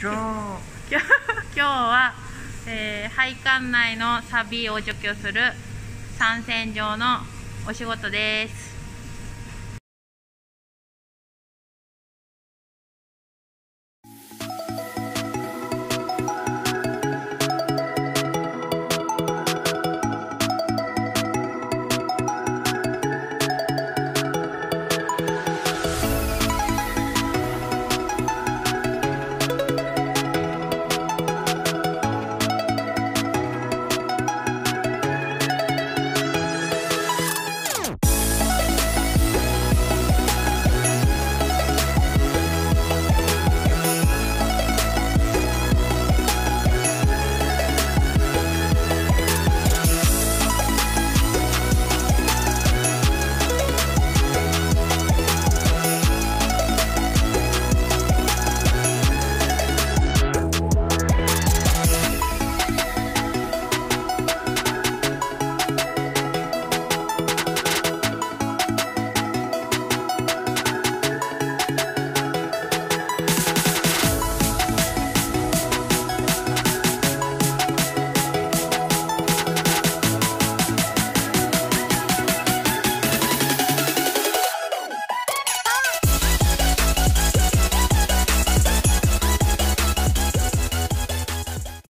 今日。今日は、えー配管内のサビを除去する三線上のお仕事です。